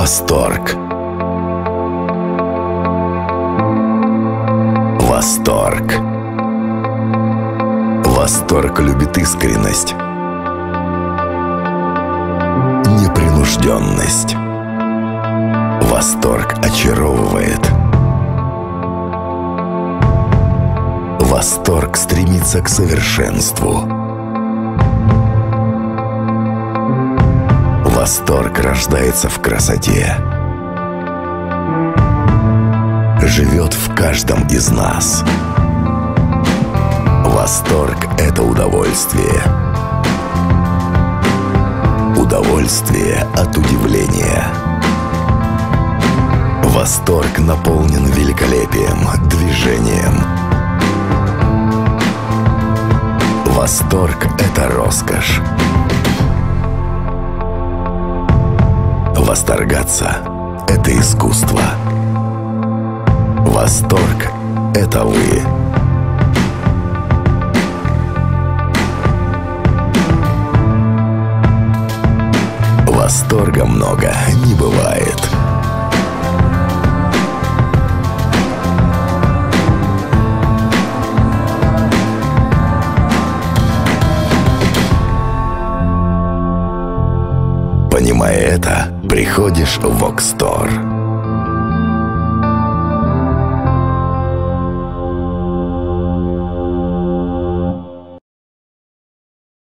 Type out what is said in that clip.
Восторг. Восторг. Восторг любит искренность. Непринужденность. Восторг очаровывает. Восторг стремится к совершенству. Восторг рождается в красоте. Живет в каждом из нас. Восторг — это удовольствие. Удовольствие от удивления. Восторг наполнен великолепием, движением. Восторг — это роскошь. Восторгаться — это искусство. Восторг — это вы. Восторга много не бывает. Понимая это, приходишь в Вокстор.